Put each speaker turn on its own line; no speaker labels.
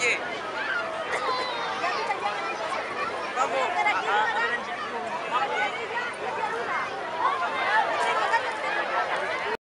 Vamos.